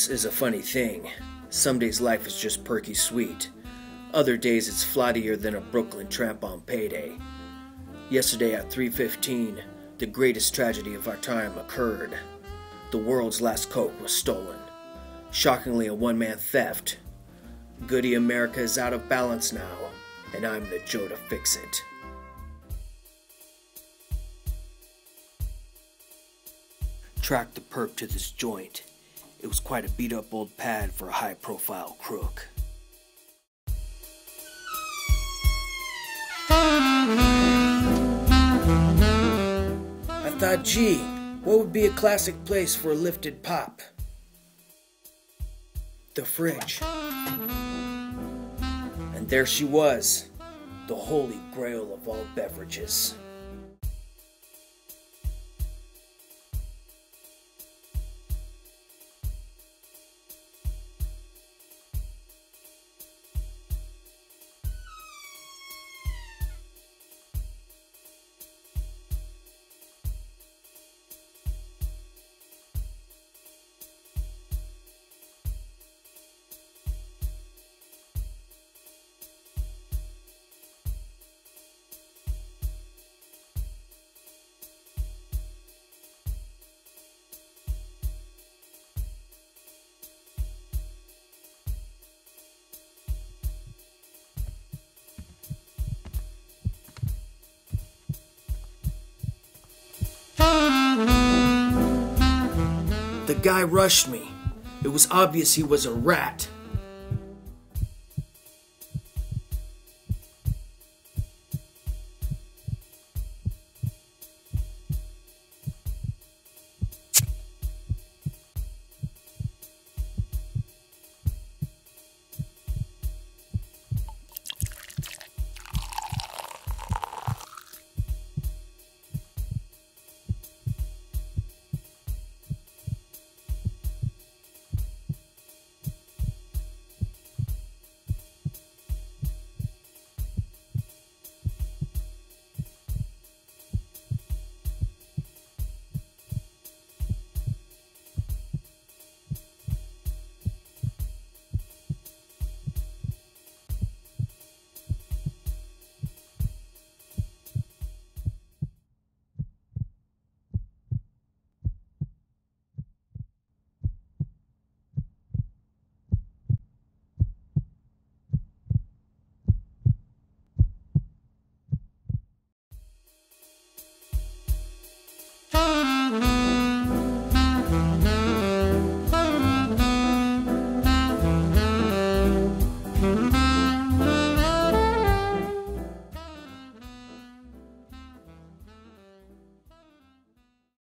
Balance is a funny thing. Some days life is just perky sweet. Other days it's flottier than a Brooklyn tramp on payday. Yesterday at 3:15, the greatest tragedy of our time occurred. The world's last coke was stolen. Shockingly a one-man theft. Goody America is out of balance now, and I'm the Joe to fix it. Track the perp to this joint. It was quite a beat up old pad for a high profile crook. I thought, gee, what would be a classic place for a lifted pop? The fridge. And there she was, the holy grail of all beverages. The guy rushed me. It was obvious he was a rat.